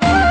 Bye.